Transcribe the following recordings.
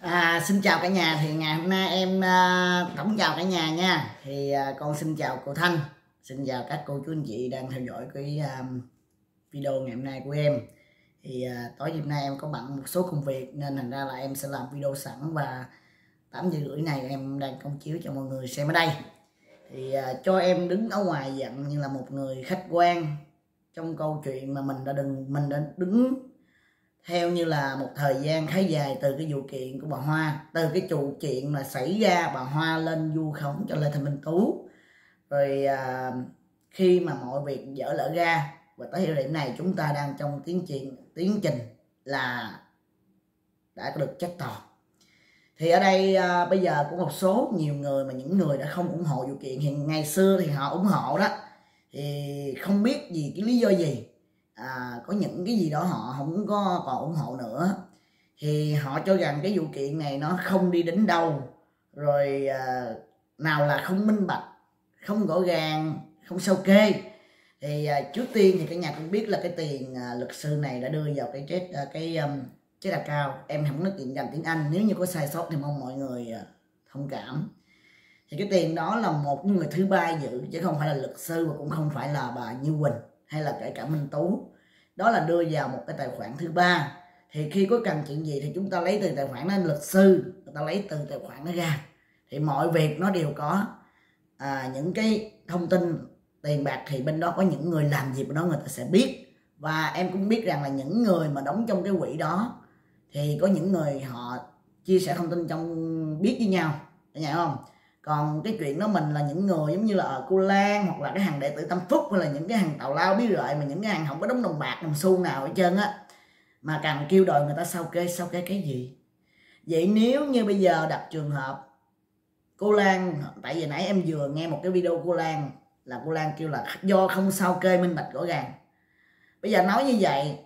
À, xin chào cả nhà. Thì ngày hôm nay em à, uh, tổng chào cả nhà nha. Thì uh, con xin chào cô Thanh. Xin chào các cô chú anh chị đang theo dõi cái uh, video ngày hôm nay của em. Thì uh, tối hôm nay em có bận một số công việc nên thành ra là em sẽ làm video sẵn và 8 giờ rưỡi này em đang công chiếu cho mọi người xem ở đây. Thì uh, cho em đứng ở ngoài dặn như là một người khách quan trong câu chuyện mà mình đã đừng mình đã đứng theo như là một thời gian khá dài từ cái vụ kiện của bà Hoa từ cái trụ chuyện là xảy ra bà Hoa lên du khống cho Lê Thanh Minh Tú. Rồi à, khi mà mọi việc dở lỡ ra và tới thời điểm này chúng ta đang trong tiến trình tiến trình là đã được chắc tỏ thì ở đây à, bây giờ cũng một số nhiều người mà những người đã không ủng hộ vụ kiện thì ngày xưa thì họ ủng hộ đó thì không biết gì cái lý do gì à, có những cái gì đó họ không có còn ủng hộ nữa. Thì họ cho rằng cái vụ kiện này nó không đi đến đâu. Rồi à, nào là không minh bạch không rõ ràng không sao kê. Thì à, trước tiên thì cả nhà cũng biết là cái tiền à, luật sư này đã đưa vào cái chết à, cái um, chết là cao em không nói chuyện dành tiếng anh nếu như có sai sót thì mong mọi người à, thông cảm. Thì cái tiền đó là một người thứ ba giữ chứ không phải là luật sư và cũng không phải là bà Như Quỳnh hay là kể cả Minh Tú. Đó là đưa vào một cái tài khoản thứ ba. Thì khi có cần chuyện gì thì chúng ta lấy từ tài khoản đó luật sư người ta lấy từ tài khoản nó ra. Thì mọi việc nó đều có à, những cái thông tin tiền bạc thì bên đó có những người làm gì bên đó người ta sẽ biết. Và em cũng biết rằng là những người mà đóng trong cái quỹ đó thì có những người họ chia sẻ thông tin trong biết với nhau. Hiểu không? Còn cái chuyện đó mình là những người giống như là ở cô Lan hoặc là cái hàng đệ tử Tâm Phúc hay là những cái hàng tàu lao bí rợi mà những cái hàng không có đóng đồng bạc, đồng xu nào hết trơn á, mà càng kêu đòi người ta sao kê sao kê cái gì? Vậy nếu như bây giờ đặt trường hợp cô Lan, tại vì nãy em vừa nghe một cái video cô Lan, là cô Lan kêu là do không sao kê minh bạch rõ ràng. Bây giờ nói như vậy,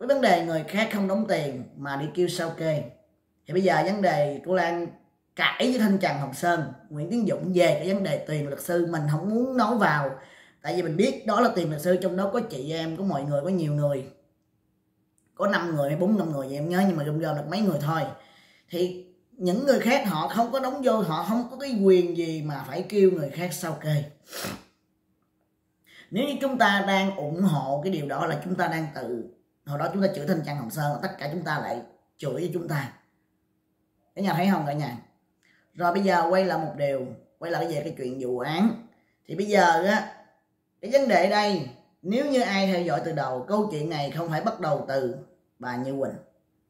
cái vấn đề người khác không đóng tiền mà đi kêu sao kê. Thì bây giờ vấn đề cô Lan cãi với thanh trần hồng sơn. Nguyễn tiến dũng về cái vấn đề tiền luật sư mình không muốn nói vào. Tại vì mình biết đó là tiền luật sư, trong đó có chị em, có mọi người, có nhiều người. Có 5 người hay bốn, năm người vậy em nhớ, nhưng mà gom gom được mấy người thôi. Thì những người khác họ không có đóng vô, họ không có cái quyền gì mà phải kêu người khác sao kê. Nếu như chúng ta đang ủng hộ cái điều đó là chúng ta đang tự, hồi đó chúng ta chửi thanh trần hồng sơn, tất cả chúng ta lại chửi cho chúng ta. Cả nhà thấy không cả nhà? Rồi bây giờ quay lại một điều quay lại về cái chuyện vụ án. Thì bây giờ á cái vấn đề đây nếu như ai theo dõi từ đầu câu chuyện này không phải bắt đầu từ bà Như Quỳnh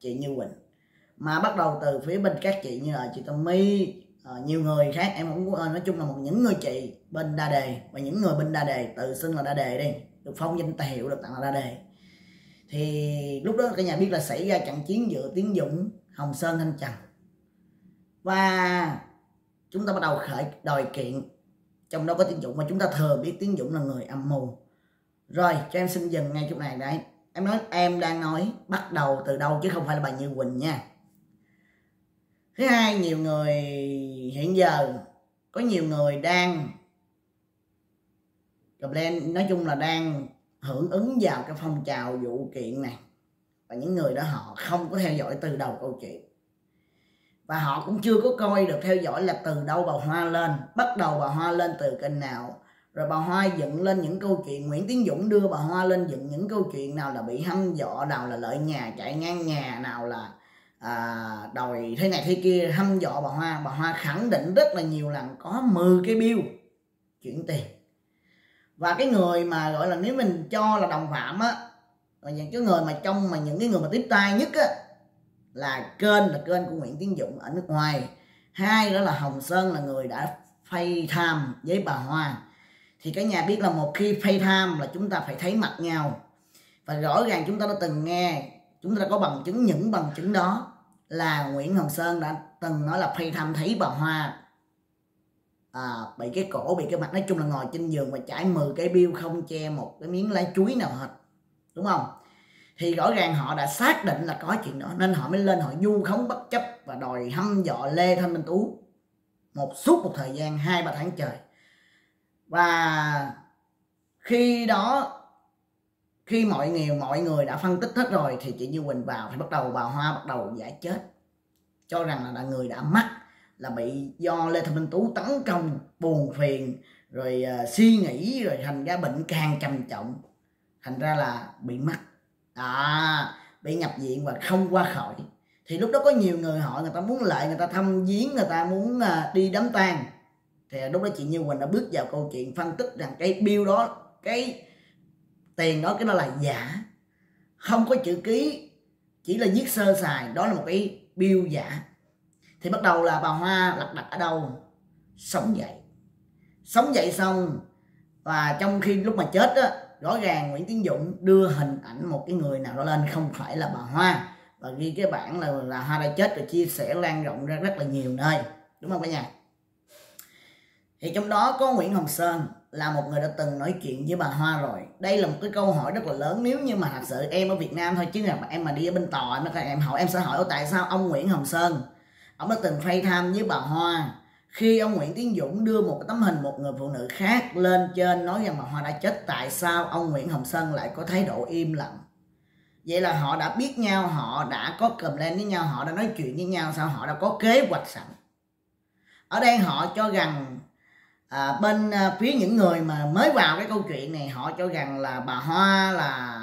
chị Như Quỳnh mà bắt đầu từ phía bên các chị như là chị Tâm My uh, ờ, nhiều người khác em cũng uh, nói chung là một những người chị bên đa đề và những người bên đa đề tự xưng là đa đề đi được phong danh tài hiệu được tặng là đa đề. Thì lúc đó cả nhà biết là xảy ra trận chiến giữa Tiến Dũng Hồng Sơn Thanh Trần và chúng ta bắt đầu khởi đòi kiện. Trong đó có tiến dụng mà chúng ta thừa biết tiến dụng là người âm mưu. Rồi, cho em xin dừng ngay chỗ này đấy em nói, em đang nói bắt đầu từ đâu chứ không phải là bà như quỳnh nha. Thứ hai, nhiều người hiện giờ, có nhiều người đang lên, nói chung là đang hưởng ứng vào cái phong trào vụ kiện này. Và những người đó họ không có theo dõi từ đầu câu chuyện và họ cũng chưa có coi được theo dõi là từ đâu bà Hoa lên bắt đầu bà Hoa lên từ kênh nào. Rồi bà Hoa dựng lên những câu chuyện Nguyễn Tiến Dũng đưa bà Hoa lên dựng những câu chuyện nào là bị hăm dọ nào là lợi nhà chạy ngang nhà nào là à, đòi thế này thế kia hăm dọ bà Hoa. Bà Hoa khẳng định rất là nhiều lần có 10 cái bill chuyển tiền. Và cái người mà gọi là nếu mình cho là đồng phạm á và những cái người mà trong mà những cái người mà tiếp tay nhất á là kênh là kênh của Nguyễn Tiến Dũng ở nước ngoài. Hai đó là Hồng Sơn là người đã FaceTime với bà Hoa. Thì cả nhà biết là một khi FaceTime là chúng ta phải thấy mặt nhau. Và rõ ràng chúng ta đã từng nghe chúng ta đã có bằng chứng những bằng chứng đó là Nguyễn Hồng Sơn đã từng nói là FaceTime thấy bà Hoa. À, bị cái cổ bị cái mặt nói chung là ngồi trên giường và trải 10 cái bill không che một cái miếng lá chuối nào hết. Đúng không? Thì rõ ràng họ đã xác định là có chuyện đó nên họ mới lên họ du khống bất chấp và đòi hăm dọ lê thanh minh tú. Một suốt một thời gian hai ba tháng trời. Và khi đó khi mọi người mọi người đã phân tích hết rồi thì chị Như Quỳnh vào thì bắt đầu bà Hoa bắt đầu giải chết. Cho rằng là, là người đã mắc là bị do lê thanh minh tú tấn công buồn phiền rồi uh, suy nghĩ rồi thành ra bệnh càng trầm trọng. Thành ra là bị mắc à bị nhập viện và không qua khỏi. Thì lúc đó có nhiều người họ người ta muốn lại, người ta thăm viếng, người ta muốn à, đi đám tang. Thì lúc đó chị Như Quỳnh đã bước vào câu chuyện phân tích rằng cái bill đó, cái tiền đó, cái nó là giả. Không có chữ ký, chỉ là viết sơ sài, đó là một cái bill giả. Thì bắt đầu là bà Hoa lật đặt ở đâu? Sống dậy. Sống dậy xong, và trong khi lúc mà chết á rõ ràng Nguyễn Tiến Dũng đưa hình ảnh một cái người nào đó lên không phải là bà Hoa. Và ghi cái bản là là Hoa đã chết rồi chia sẻ lan rộng ra rất là nhiều nơi. Đúng không cả nhà? Thì trong đó có Nguyễn Hồng Sơn là một người đã từng nói chuyện với bà Hoa rồi. Đây là một cái câu hỏi rất là lớn. Nếu như mà thật sự em ở Việt Nam thôi, chứ là em mà đi ở bên tòa, em em hỏi, em sẽ hỏi tại sao ông Nguyễn Hồng Sơn? Ông đã từng FaceTime với bà Hoa khi ông Nguyễn Tiến Dũng đưa một tấm hình một người phụ nữ khác lên trên nói rằng mà Hoa đã chết tại sao ông Nguyễn Hồng Sơn lại có thái độ im lặng? Vậy là họ đã biết nhau họ đã có cầm lên với nhau họ đã nói chuyện với nhau sao họ đã có kế hoạch sẵn? Ở đây họ cho rằng à, bên à, phía những người mà mới vào cái câu chuyện này họ cho rằng là bà Hoa là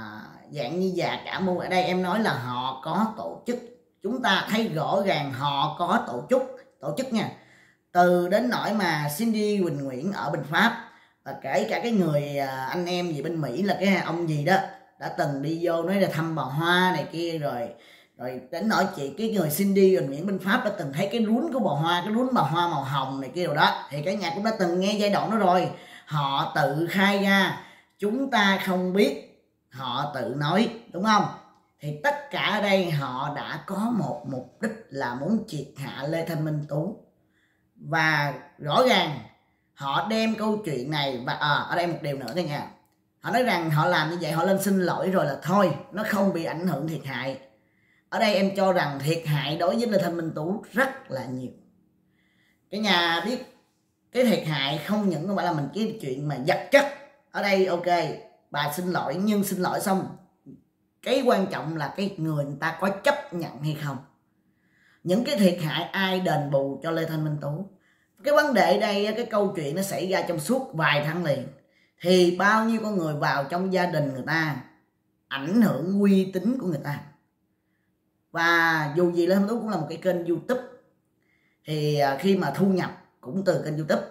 dạng như già cả mua ở đây em nói là họ có tổ chức. Chúng ta thấy rõ ràng họ có tổ chức tổ chức nha từ đến nỗi mà Cindy Quỳnh Nguyễn ở bên Pháp, và kể cả cái người à, anh em gì bên Mỹ là cái ông gì đó, đã từng đi vô nói là thăm bà Hoa này kia rồi rồi đến nỗi chị, cái người Cindy Quỳnh Nguyễn bên Pháp đã từng thấy cái rún của bà Hoa, cái rún bà Hoa màu hồng này kia rồi đó, thì cái nhà cũng đã từng nghe giai đoạn đó rồi. Họ tự khai ra, chúng ta không biết, họ tự nói, đúng không? Thì tất cả ở đây họ đã có một mục đích là muốn triệt hạ Lê Thanh Minh Tú và rõ ràng họ đem câu chuyện này và à, ở đây một điều nữa thôi nha. Họ nói rằng họ làm như vậy họ lên xin lỗi rồi là thôi nó không bị ảnh hưởng thiệt hại. Ở đây em cho rằng thiệt hại đối với lê thanh minh tú rất là nhiều. Cái nhà biết cái thiệt hại không những không phải là mình cái chuyện mà vật chất. Ở đây ok bà xin lỗi nhưng xin lỗi xong cái quan trọng là cái người người ta có chấp nhận hay không những cái thiệt hại ai đền bù cho lê thanh minh tú? Cái vấn đề đây cái câu chuyện nó xảy ra trong suốt vài tháng liền. Thì bao nhiêu con người vào trong gia đình người ta, ảnh hưởng uy tín của người ta. Và dù gì Lê Thanh Tú cũng là một cái kênh YouTube. Thì à, khi mà thu nhập cũng từ kênh YouTube.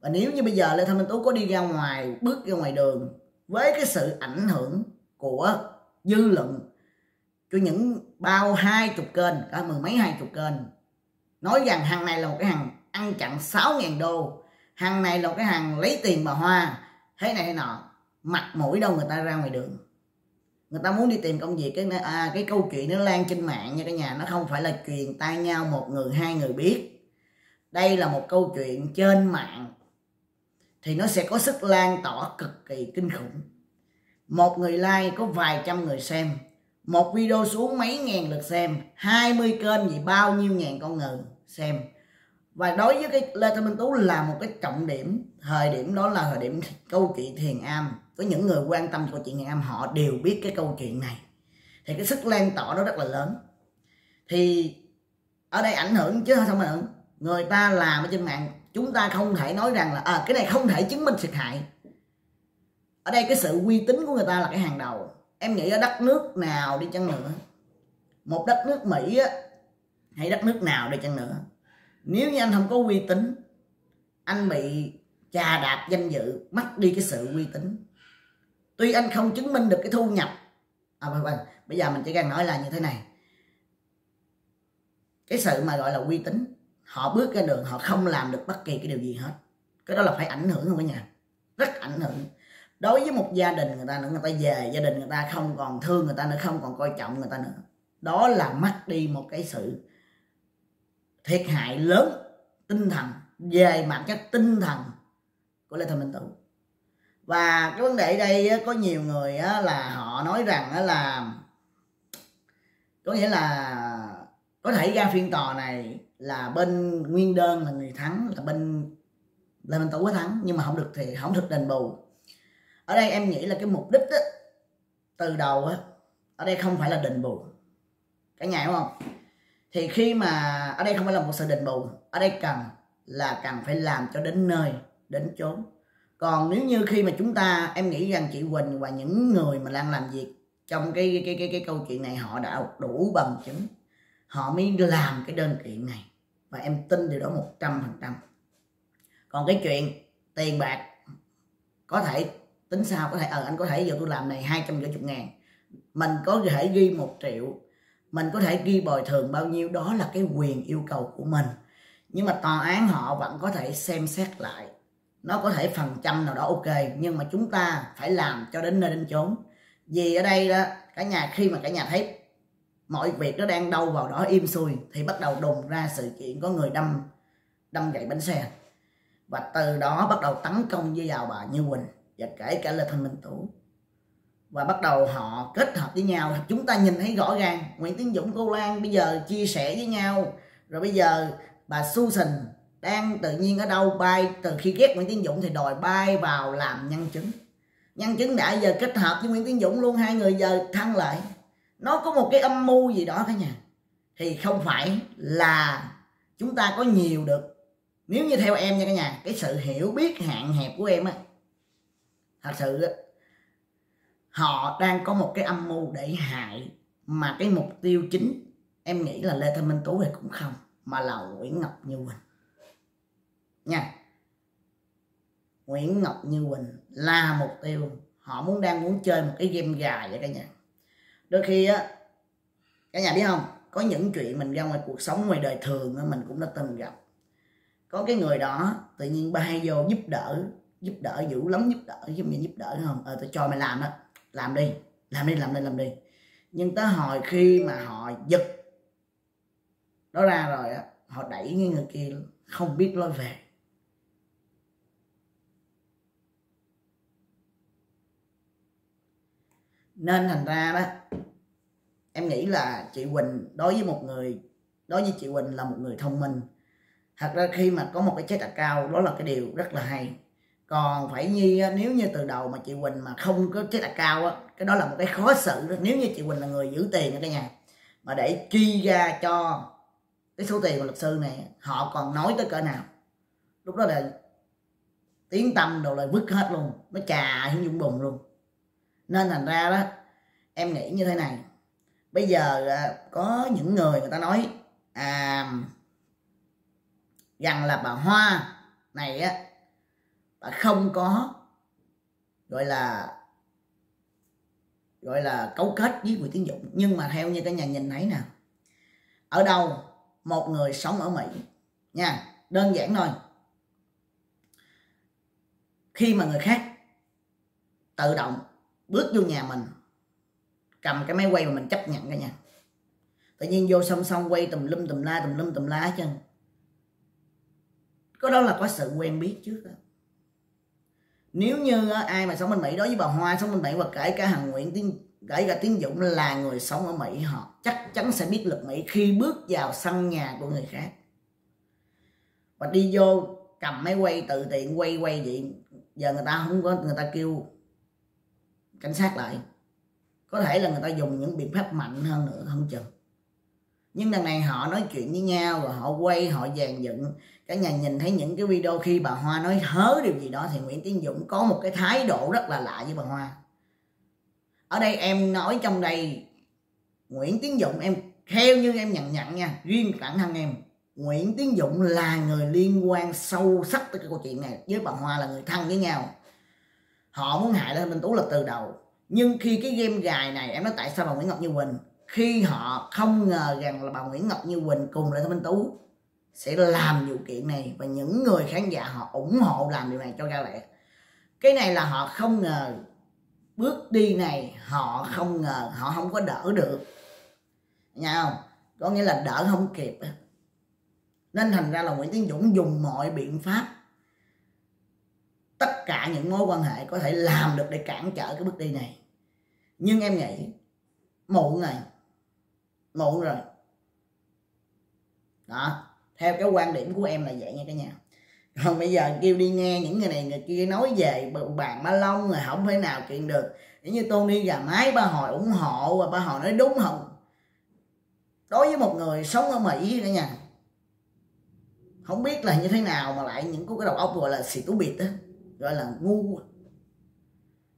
Và nếu như bây giờ Lê Thanh minh Tú có đi ra ngoài, bước ra ngoài đường với cái sự ảnh hưởng của dư luận cho những bao hai chục kênh cả à, mười mấy hai chục kênh nói rằng hàng này là một cái hàng ăn chặn 6 ngàn đô. Hàng này là một cái hàng lấy tiền bà Hoa. Thế này thế nọ mặt mũi đâu người ta ra ngoài đường. Người ta muốn đi tìm công việc cái à, cái câu chuyện nó lan trên mạng nha cả nhà nó không phải là truyền tay nhau một người hai người biết. Đây là một câu chuyện trên mạng thì nó sẽ có sức lan tỏa cực kỳ kinh khủng. Một người like có vài trăm người xem một video xuống mấy ngàn lượt xem. 20 kênh gì bao nhiêu ngàn con người xem. Và đối với cái Lê Thanh Minh Tú là một cái trọng điểm. Thời điểm đó là thời điểm câu chuyện thiền am. Có những người quan tâm câu chuyện thiền am họ đều biết cái câu chuyện này. Thì cái sức lan tỏa nó rất là lớn. Thì ở đây ảnh hưởng chứ không ảnh hưởng. Người ta làm ở trên mạng chúng ta không thể nói rằng là à, cái này không thể chứng minh thiệt hại. Ở đây cái sự uy tín của người ta là cái hàng đầu em nghĩ ở đất nước nào đi chăng nữa một đất nước mỹ á, hay đất nước nào đi chăng nữa. Nếu như anh không có uy tín anh bị chà đạp danh dự mất đi cái sự uy tín. Tuy anh không chứng minh được cái thu nhập à, bây, bây, bây giờ mình chỉ cần nói là như thế này. Cái sự mà gọi là uy tín họ bước ra đường họ không làm được bất kỳ cái điều gì hết. Cái đó là phải ảnh hưởng không cả nhà rất ảnh hưởng đối với một gia đình người ta nữa, người ta về, gia đình người ta không còn thương người ta nữa, không còn coi trọng người ta nữa. Đó là mất đi một cái sự thiệt hại lớn, tinh thần, về mặt cái tinh thần của lê thanh minh tú và cái vấn đề ở đây có nhiều người là họ nói rằng là có nghĩa là có thể ra phiên tòa này là bên nguyên đơn là người thắng, là bên lê minh tú thắng, nhưng mà không được thì không được đền bù ở đây em nghĩ là cái mục đích á, từ đầu á ở đây không phải là đền bù. Cả nhà hiểu không? Thì khi mà ở đây không phải là một sự định bù ở đây cần là cần phải làm cho đến nơi đến chốn. Còn nếu như khi mà chúng ta em nghĩ rằng chị Quỳnh và những người mà đang làm việc trong cái cái cái cái, cái câu chuyện này họ đã đủ bằng chứng. Họ mới làm cái đơn kiện này. Và em tin điều đó một trăm phần trăm. Còn cái chuyện tiền bạc có thể tính sao? Có thể ờ anh có thể giờ tôi làm này hai trăm chục ngàn. Mình có thể ghi một triệu. Mình có thể ghi bồi thường bao nhiêu? Đó là cái quyền yêu cầu của mình. Nhưng mà tòa án họ vẫn có thể xem xét lại. Nó có thể phần trăm nào đó ok, nhưng mà chúng ta phải làm cho đến nơi đến chốn. Vì ở đây đó, cả nhà, khi mà cả nhà thấy mọi việc nó đang đâu vào đó im xuôi thì bắt đầu đùng ra sự kiện có người đâm đâm gậy bánh xe. Và từ đó bắt đầu tấn công với vào bà Như Quỳnh và kể cả là Thanh Minh tủ. Và bắt đầu họ kết hợp với nhau. Chúng ta nhìn thấy rõ ràng, Nguyễn Tiến Dũng cô Lan bây giờ chia sẻ với nhau. Rồi bây giờ bà Susan đang tự nhiên ở đâu? Bay, từ khi ghét Nguyễn Tiến Dũng thì đòi bay vào làm nhân chứng. Nhân chứng đã giờ kết hợp với Nguyễn Tiến Dũng luôn. Hai người giờ thăng lại. Nó có một cái âm mưu gì đó cả nhà. Thì không phải là chúng ta có nhiều được. Nếu như theo em nha cả nhà, cái sự hiểu biết hạn hẹp của em á thật sự họ đang có một cái âm mưu để hại mà cái mục tiêu chính em nghĩ là lê thanh minh tú thì cũng không mà là nguyễn ngọc như quỳnh. Nha nguyễn ngọc như quỳnh là mục tiêu. Họ muốn đang muốn chơi một cái game gà vậy cả nhà. Đôi khi á cả nhà biết không có những chuyện mình ra ngoài cuộc sống ngoài đời thường á, mình cũng đã từng gặp. Có cái người đó tự nhiên bay vô giúp đỡ giúp đỡ dữ lắm, giúp đỡ, giúp mình giúp đỡ không? Ờ tôi cho mày làm đó làm đi làm đi làm đi làm đi. Nhưng tới hồi khi mà họ giật nó ra rồi á, họ đẩy cái người kia không biết lối về. Nên thành ra đó, em nghĩ là chị Quỳnh đối với một người, đối với chị Quỳnh là một người thông minh. Thật ra khi mà có một cái chết cao, đó là cái điều rất là hay còn phải như nếu như từ đầu mà chị Quỳnh mà không có chết cao á, cái đó là một cái khó xử đó. nếu như chị Quỳnh là người giữ tiền ở đây nhà, mà để chi ra cho cái số tiền của luật sư này, họ còn nói tới cỡ nào? Lúc đó là tiếng tâm đồ là vứt hết luôn, nó trà xuống dung bùng luôn. Nên thành ra đó, em nghĩ như thế này. Bây giờ à, có những người người ta nói à rằng là bà hoa này á bà không có, gọi là gọi là cấu kết với người Tiến dụng. Nhưng mà theo như cái nhà nhìn thấy nè, ở đâu một người sống ở Mỹ, nha, đơn giản thôi. Khi mà người khác tự động bước vô nhà mình, cầm cái máy quay mà mình chấp nhận cả nhà. Tự nhiên vô song song quay tùm lum tùm la, tùm lum tùm la hết trơn. Có đó là có sự quen biết trước đó nếu như ai mà sống bên Mỹ, đối với bà Hoa, sống bên Mỹ và kể cả hằng Nguyễn Tiến kể cả Tiến Dũng là người sống ở Mỹ, họ chắc chắn sẽ biết luật Mỹ khi bước vào sân nhà của người khác. Và đi vô cầm máy quay, tự tiện quay quay vậy, giờ người ta không có, người ta kêu cảnh sát lại. Có thể là người ta dùng những biện pháp mạnh hơn nữa, không chừng nhưng đằng này họ nói chuyện với nhau rồi họ quay, họ dàn dựng. Cả nhà nhìn thấy những cái video khi bà Hoa nói hớ điều gì đó thì Nguyễn Tiến Dũng có một cái thái độ rất là lạ với bà Hoa. Ở đây em nói trong đây, Nguyễn Tiến Dũng, em theo như em nhận nhận nha, riêng bản thân em, Nguyễn Tiến Dũng là người liên quan sâu sắc tới cái câu chuyện này, với bà Hoa là người thân với nhau. Họ muốn hại lên Minh Tú là từ đầu. Nhưng khi cái game gài này, em nói tại sao bà Nguyễn Ngọc Như Quỳnh? Khi họ không ngờ rằng là bà Nguyễn Ngọc Như Quỳnh cùng lại Minh Tú sẽ làm vụ kiện này và những người khán giả họ ủng hộ làm điều này cho ra lẽ. Cái này là họ không ngờ. Bước đi này họ không ngờ, họ không có đỡ được. Nha không? Có nghĩa là đỡ không kịp. Nên thành ra là Nguyễn Tiến Dũng dùng mọi biện pháp, tất cả những mối quan hệ có thể làm được để cản trở cái bước đi này. Nhưng em nghĩ muộn rồi muộn rồi. Đó, theo cái quan điểm của em là vậy nha cả nhà. Còn bây giờ kêu đi nghe những người này người kia nói về bàn ba lông rồi không thể nào chuyện được. Nếu như tôn đi gà mái, ba hồi ủng hộ và ba hồi nói đúng không? Đối với một người sống ở mỹ cả nhà. Không biết là như thế nào mà lại những cái đầu óc gọi là xì tú bịt á, gọi là ngu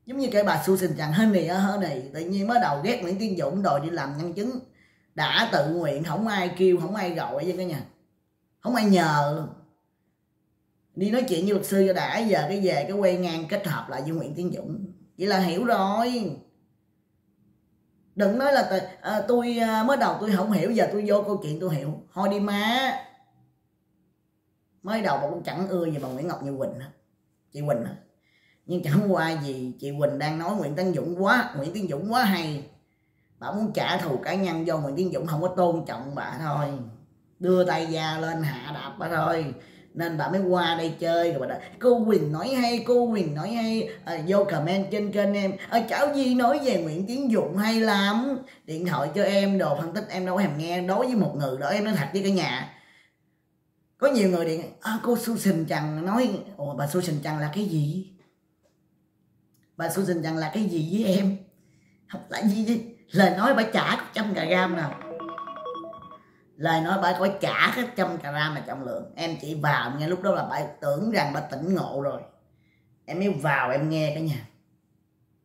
giống như cái bà Susan chẳng hơn này hơn này, tự nhiên mới đầu ghét nguyễn Tiên dũng đòi đi làm nhân chứng đã tự nguyện không ai kêu không ai gọi với cái nhà. Không ai nhờ. Luôn đi nói chuyện với luật sư cho đã giờ cái về cái quay ngang kết hợp lại với nguyễn tiến dũng. Vậy là hiểu rồi. Đừng nói là à, tôi à, mới đầu tôi không hiểu giờ tôi vô câu chuyện tôi hiểu. Thôi đi má. Mới đầu bà cũng chẳng ưa gì bà nguyễn ngọc như quỳnh chị quỳnh nhưng chẳng qua gì chị quỳnh đang nói nguyễn tiến dũng quá nguyễn tiến dũng quá hay bà muốn trả thù cá nhân do nguyễn tiến dũng không có tôn trọng bà thôi. Đưa tay ra lên hạ đạp bà thôi. Nên bà mới qua đây chơi. Rồi bà đã cô Quỳnh nói hay cô Quỳnh nói hay. À, vô comment trên kênh em. À, cháu Di nói về Nguyễn Tiến Dụng hay lắm. Điện thoại cho em đồ phân tích em đâu có thèm nghe. Đối với một người đó em nói thật với cả nhà. Có nhiều người điện à, cô Susan Trần nói ồ bà Susan Trần là cái gì? Bà Susan Trần là cái gì với em? Không là gì vậy? Lời nói bà trả trăm gram nào. Lời nói bà có trả cái trăm gram là trọng lượng. Em chỉ vào, nghe lúc đó là bà tưởng rằng bà tỉnh ngộ rồi. Em mới vào em nghe cái nhà.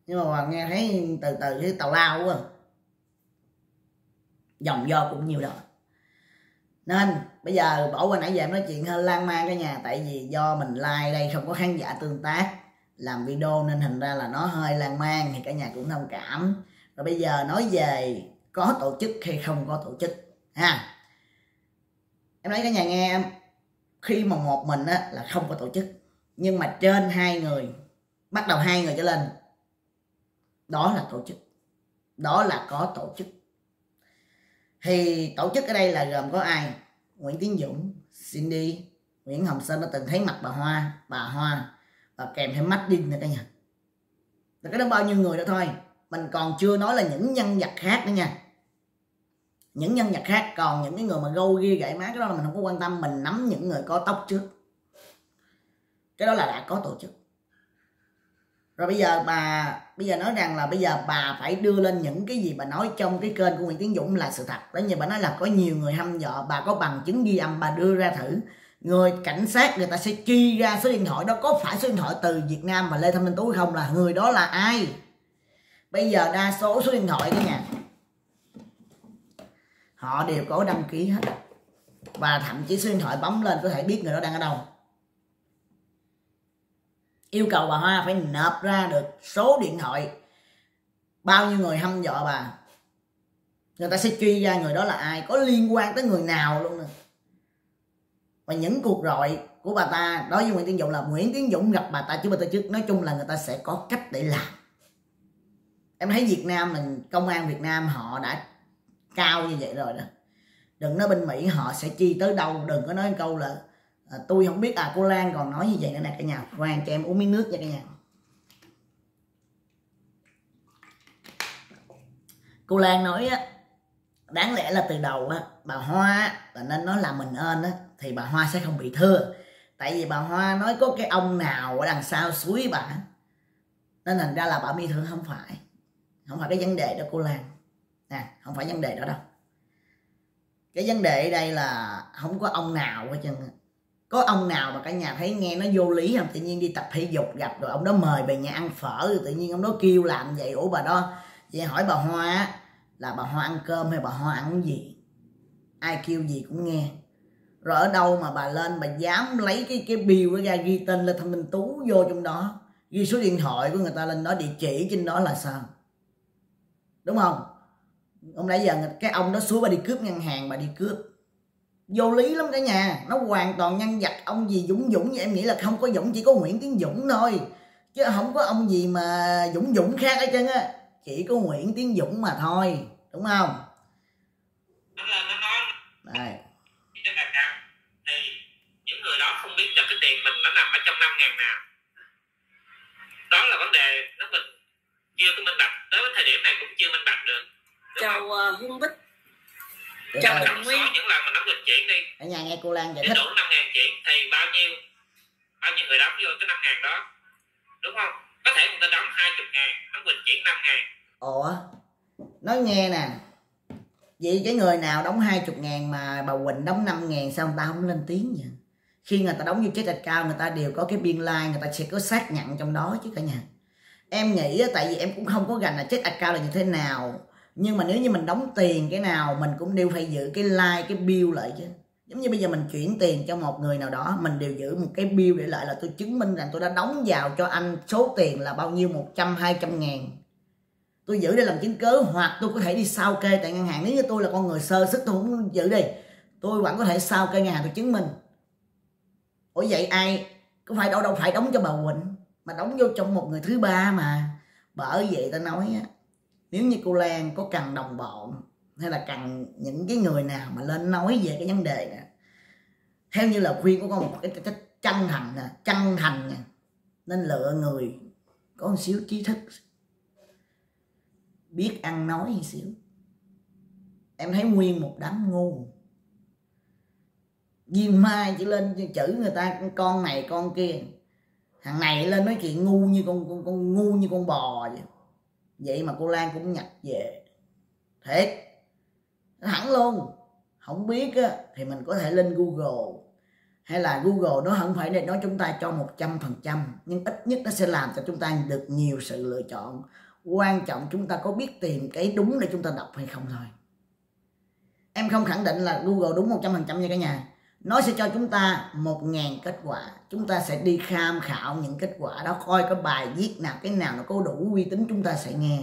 Nhưng mà nghe thấy từ từ cái tàu lao quá. Dòng do cũng nhiều đó. Nên, bây giờ bỏ qua nãy giờ em nói chuyện hơi lan man cái nhà, tại vì do mình like đây, không có khán giả tương tác, làm video nên thành ra là nó hơi lan man thì cả nhà cũng thông cảm rồi bây giờ nói về có tổ chức hay không có tổ chức, ha. Em nói cả nhà nghe, em, khi mà một mình á là không có tổ chức. Nhưng mà trên hai người, bắt đầu hai người trở lên, đó là tổ chức. Đó là có tổ chức. Thì tổ chức ở đây là gồm có ai? Nguyễn Tiến Dũng, Cindy, Nguyễn Hồng Sơn đã từng thấy mặt bà Hoa bà Hoa và kèm thêm mắt đinh nữa cả nhà. Là cái đó bao nhiêu người đó thôi mình còn chưa nói là những nhân vật khác nữa nha. Những nhân vật khác, còn những cái người mà gâu ghi gãy má, cái đó là mình không có quan tâm, mình nắm những người có tóc trước. Cái đó là đã có tổ chức. Rồi bây giờ bà, bây giờ nói rằng là bây giờ bà phải đưa lên những cái gì bà nói trong cái kênh của Nguyễn Tiến Dũng là sự thật. Đó như bà nói là có nhiều người hăm dọ bà có bằng chứng ghi âm, bà đưa ra thử. Người cảnh sát người ta sẽ chi ra số điện thoại đó, có phải số điện thoại từ Việt Nam và Lê Thanh Minh Tú không, là người đó là ai? Bây giờ đa số số điện thoại cái nhà họ đều có đăng ký hết. Và thậm chí số điện thoại bấm lên có thể biết người đó đang ở đâu. Yêu cầu bà Hoa phải nộp ra được số điện thoại. Bao nhiêu người hâm dọa bà. Người ta sẽ truy ra người đó là ai, có liên quan tới người nào luôn nè. Và những cuộc gọi của bà ta, đối với Nguyễn Tiến Dũng là Nguyễn Tiến Dũng gặp bà ta chứ bà ta trước. Nói chung là người ta sẽ có cách để làm em thấy Việt Nam mình công an Việt Nam họ đã cao như vậy rồi đó. Đừng nói bên Mỹ họ sẽ chi tới đâu đừng có nói câu là à, tôi không biết à cô Lan còn nói như vậy nữa nè cả nhà. Khoan cho em uống miếng nước nha cả nhà. Cô Lan nói á đáng lẽ là từ đầu á bà Hoa là nên nói là mình ơn á thì bà Hoa sẽ không bị thưa tại vì bà Hoa nói có cái ông nào ở đằng sau suối bà nên thành ra là bà mi thương không phải không phải cái vấn đề đó cô Lan. Nè, không phải vấn đề đó đâu. Cái vấn đề ở đây là không có ông nào hết trơn có ông nào mà cả nhà thấy nghe nó vô lý không? Tự nhiên đi tập thể dục gặp rồi ông đó mời về nhà ăn phở, rồi tự nhiên ông đó kêu làm vậy. Ủa, bà đó, vậy hỏi bà hoa là bà hoa ăn cơm hay bà hoa ăn gì? Ai kêu gì cũng nghe. Rồi ở đâu mà bà lên bà dám lấy cái cái bill ra ghi tên lên thằng minh tú vô trong đó? Ghi số điện thoại của người ta lên đó, địa chỉ trên đó là sao? Đúng không? Ông nãy giờ cái ông đó xuống bà đi cướp ngân hàng bà đi cướp. Vô lý lắm cả nhà. Nó hoàn toàn nhân vật ông gì dũng dũng vậy? Em nghĩ là không có dũng chỉ có nguyễn tiến dũng thôi. Chứ không có ông gì mà dũng dũng khác ở chân á. Chỉ có nguyễn tiến dũng mà thôi. Đúng không? Đây những người đó không biết là cái tiền mình nó nằm ở trong năm ngàn nào. Đó là vấn đề chưa có minh bạch tới thời điểm này cũng chưa minh bạch được. Chào uh, Hương Bích. Chào Trọng Nguyên. Những lần mình đóng lịch chuyển đi. Ở nhà nghe cô Lan giải thích. đủ năm ngàn chuyện thì bao nhiêu bao nhiêu người đóng vô cái năm ngàn đó. Đúng không? Có thể người ta đóng hai chục ngàn đóng lịch chuyển năm ngàn. Ủa nói nghe nè. Vậy cái người nào đóng 20 ngàn mà bà Quỳnh đóng 5 ngàn sao người ta không lên tiếng vậy? Khi người ta đóng vô chết cao người ta đều có cái biên lai like, người ta sẽ có xác nhận trong đó chứ cả nhà em nghĩ tại vì em cũng không có gành là check account là như thế nào. Nhưng mà nếu như mình đóng tiền cái nào, mình cũng đều phải giữ cái like, cái bill lại chứ. Giống như bây giờ mình chuyển tiền cho một người nào đó, mình đều giữ một cái bill để lại là tôi chứng minh rằng tôi đã đóng vào cho anh số tiền là bao nhiêu, một trăm, hai trăm ngàn. Tôi giữ để làm chứng cứ, hoặc tôi có thể đi sao kê tại ngân hàng. Nếu như tôi là con người sơ sức tôi không giữ đi. Tôi vẫn có thể sao kê ngân hàng tôi chứng minh. Ủa vậy ai? Có phải đâu đâu phải đóng cho bà Quỳnh mà đóng vô trong một người thứ ba mà. Bởi vậy ta nói á nếu như cô Lan có cần đồng bọn hay là cần những cái người nào mà lên nói về cái vấn đề này theo như là khuyên của con một cái, cái, chân thành nè chân thành nè nên lựa người có một xíu trí thức. Biết ăn nói một xíu. Em thấy nguyên một đám ngu. Diêm mai chỉ lên chữ người ta con này con kia thằng này lên nói chuyện ngu như con con, con ngu như con bò vậy. Vậy mà cô Lan cũng nhặt về. Thiệt. Hẳn luôn. Không biết á, thì mình có thể lên Google. Hay là Google nó không phải để nói chúng ta cho một trăm phần trăm nhưng ít nhất nó sẽ làm cho chúng ta được nhiều sự lựa chọn. Quan trọng chúng ta có biết tìm cái đúng để chúng ta đọc hay không thôi. Em không khẳng định là Google đúng một trăm phần trăm nha cả nhà nó sẽ cho chúng ta một ngàn kết quả. Chúng ta sẽ đi tham khảo những kết quả đó, coi cái bài viết nào, cái nào nó có đủ uy tín chúng ta sẽ nghe.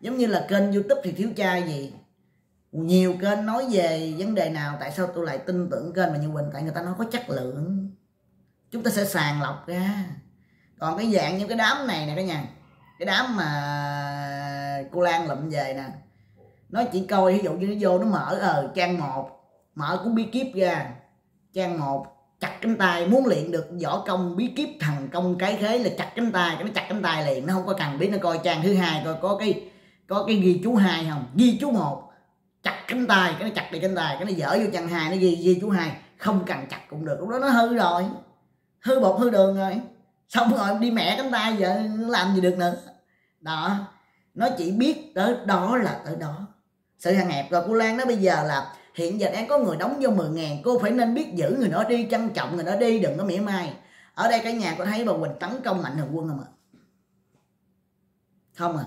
Giống như là kênh youtube thì thiếu cha gì? Nhiều kênh nói về vấn đề nào, tại sao tôi lại tin tưởng kênh mà như quỳnh? Tại người ta nói có chất lượng. Chúng ta sẽ sàng lọc ra. Còn cái dạng như cái đám này nè cả nhà, cái đám mà cô lan lụm về nè, nó chỉ coi, ví dụ như nó vô nó mở ờ trang một, mở cũng bí kíp ra trang một, chặt cánh tay, muốn luyện được võ công, bí kíp thần công cái khế là chặt cánh tay, cái nó chặt cánh tay liền, nó không có cần biết, nó coi trang thứ hai coi có cái có cái ghi chú hai không? Ghi chú một, chặt cánh tay, cái nó chặt đi cánh tay, cái nó dở vô trang hai, nó ghi ghi chú hai, không cần chặt cũng được, lúc đó nó hư rồi, hư bột, hư đường rồi, xong rồi đi mẹ cánh tay giờ làm gì được nữa. Đó, nó chỉ biết tới đó là tới đó. Sự hàng hẹp rồi cô Lan nó bây giờ là hiện giờ đang có người đóng vô 10 ngàn, cô phải nên biết giữ người đó đi, trân trọng người đó đi, đừng có mỉa mai. Ở đây cả nhà có thấy bà Quỳnh tấn công mạnh thường quân không ạ? Không à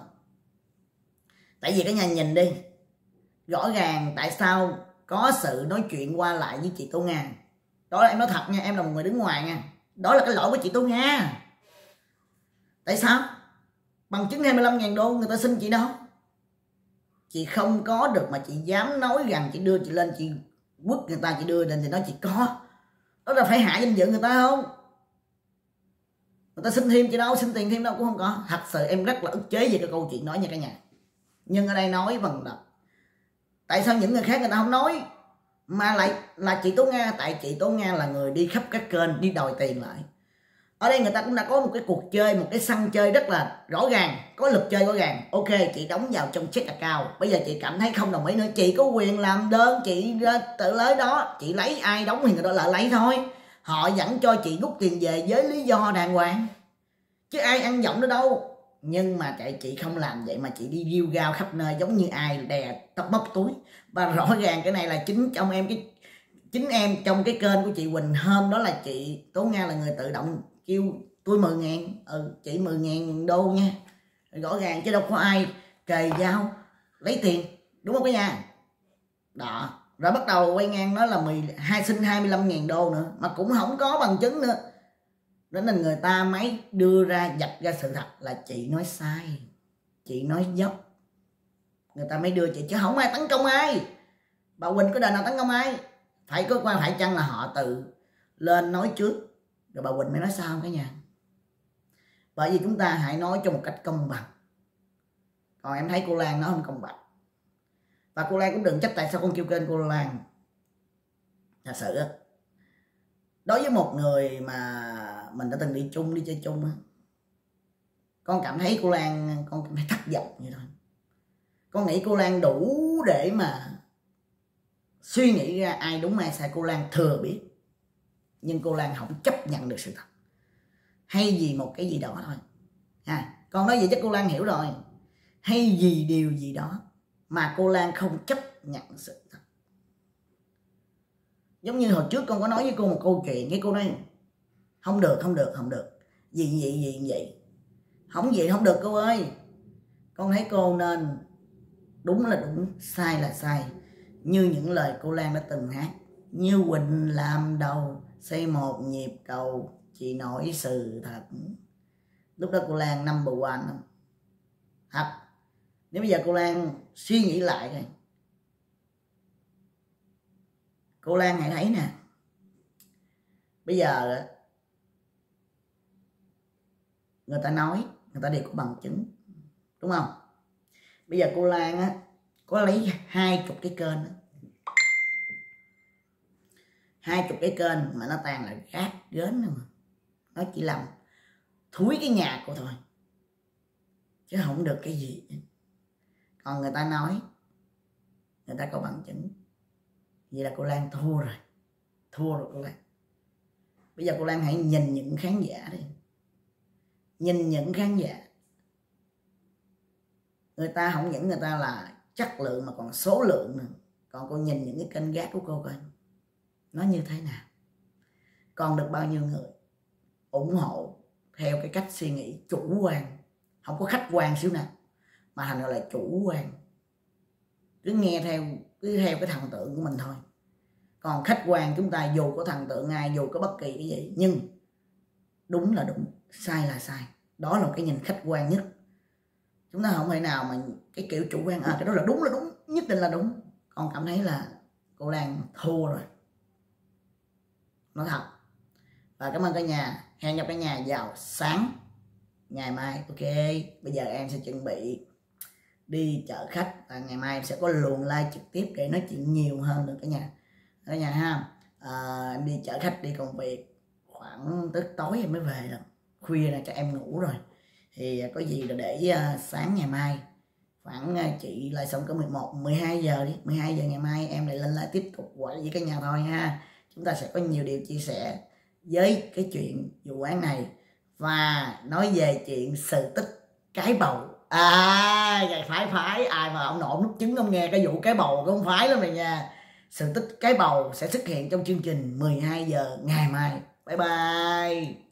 tại vì cả nhà nhìn đi, rõ ràng tại sao có sự nói chuyện qua lại với chị Tô Nga. Đó là em nói thật nha, em là một người đứng ngoài nha. Đó là cái lỗi của chị Tô Nga. Tại sao? Bằng chứng 25.000 đô, người ta xin chị đâu chị không có được mà chị dám nói rằng chị đưa chị lên, chị quất người ta, chị đưa lên thì nói chị có. Đó là phải hạ danh dự người ta không? Người ta xin thêm chị đâu, xin tiền thêm đâu cũng không có. Thật sự em rất là ức chế về cái câu chuyện nói nha cả nhà. Nhưng ở đây nói bằng là tại sao những người khác người ta không nói? Mà lại là chị tố nga, tại chị tố nga là người đi khắp các kênh, đi đòi tiền lại ở đây người ta cũng đã có một cái cuộc chơi, một cái sân chơi rất là rõ ràng, có luật chơi rõ ràng. Ok, chị đóng vào trong check account. Bây giờ chị cảm thấy không đồng ý nữa. Chị có quyền làm đơn, chị ờ, tự lấy đó. Chị lấy ai đóng thì người đó lại lấy thôi. Họ vẫn cho chị rút tiền về với lý do đàng hoàng. Chứ ai ăn giọng nữa đâu. Nhưng mà chạy chị không làm vậy mà chị đi riêu gao khắp nơi giống như ai đè tóc bóc túi. Và rõ ràng cái này là chính trong em, cái, chính em trong cái kênh của chị Quỳnh. Hôm đó là chị, Tố Nga là người tự động kêu tôi mười ngàn. Ừ chị mười ngàn đô nha. Rõ ràng chứ đâu có ai kề dao lấy tiền, đúng không cả nhà? Đó, rồi bắt đầu quay ngang nó là mì hai xin 25 ngàn đô nữa, mà cũng không có bằng chứng nữa. Đó nên người ta mới đưa ra, dập ra sự thật là chị nói sai, chị nói dốc. Người ta mới đưa chị, chứ không ai tấn công ai. Bà quỳnh có đời nào tấn công ai? Phải có quan, phải chăng là họ tự lên nói trước rồi bà Quỳnh mới nói sao cả nhà? Bởi vì chúng ta hãy nói cho một cách công bằng. Còn em thấy cô Lan nó không công bằng. Và cô Lan cũng đừng trách tại sao con kêu kênh cô Lan. Thật sự đối với một người mà mình đã từng đi chung, đi chơi chung á, con cảm thấy cô Lan, con cảm thấy thất vọng như thôi. Con nghĩ cô Lan đủ để mà suy nghĩ ra ai đúng ai sai, cô Lan thừa biết nhưng cô Lan không chấp nhận được sự thật. Hay gì một cái gì đó thôi. À, con nói vậy chắc cô Lan hiểu rồi. Hay gì điều gì đó mà cô Lan không chấp nhận sự thật. Giống như hồi trước con có nói với cô một câu chuyện cái cô nói không được không được không được. Gì vậy gì vậy. Không vậy không được cô ơi. Con thấy cô nên đúng là đúng sai là sai. Như những lời cô Lan đã từng hát như Quỳnh làm đầu xây một nhịp cầu chỉ nổi sự thật. Lúc đó cô Lan năm bù one không thật. Nếu bây giờ cô Lan suy nghĩ lại coi. Cô Lan hãy thấy nè. Bây giờ người ta nói, người ta đều có bằng chứng. Đúng không? Bây giờ cô Lan á, có lấy hai chục cái kênh đó hai chục cái kênh mà nó tan là gác nữa mà. Nó chỉ làm thúi cái nhà của thôi. Chứ không được cái gì. Còn người ta nói, người ta có bằng chứng. Vậy là cô Lan thua rồi. Thua rồi cô Lan. Bây giờ cô Lan hãy nhìn những khán giả đi. Nhìn những khán giả. Người ta không những người ta là chất lượng mà còn số lượng nữa. Còn cô nhìn những cái kênh gác của cô coi nó như thế nào? Còn được bao nhiêu người ủng hộ theo cái cách suy nghĩ chủ quan? Không có khách quan xíu nào, mà thành gọi là chủ quan. Cứ nghe theo, cứ theo cái thần tượng của mình thôi. Còn khách quan chúng ta dù có thần tượng ai, dù có bất kỳ cái gì, nhưng đúng là đúng, sai là sai. Đó là cái nhìn khách quan nhất. Chúng ta không thể nào mà cái kiểu chủ quan à cái đó là đúng là đúng, nhất định là đúng. Còn cảm thấy là cô Lan thua rồi nói thật. Và cảm ơn cả nhà. Hẹn gặp cả nhà vào sáng ngày mai. Ok bây giờ em sẽ chuẩn bị đi chợ khách và ngày mai em sẽ có luồng like trực tiếp để nói chuyện nhiều hơn được cả nhà. Cả nhà ha. À, em đi chợ khách đi công việc. Khoảng tới tối em mới về rồi khuya là cho em ngủ rồi. Thì có gì là để uh, sáng ngày mai. Khoảng uh, chị lại xong có 11 12 giờ đi. 12 giờ ngày mai em lại lên lại tiếp tục quậy với cả nhà thôi ha chúng ta sẽ có nhiều điều chia sẻ với cái chuyện vụ án này và nói về chuyện sự tích cái bầu. À phải phải. Ai mà ông nội nút trứng ông nghe cái vụ cái bầu không phải lắm này nha. Sự tích cái bầu sẽ xuất hiện trong chương trình 12 giờ ngày mai. Bye bye.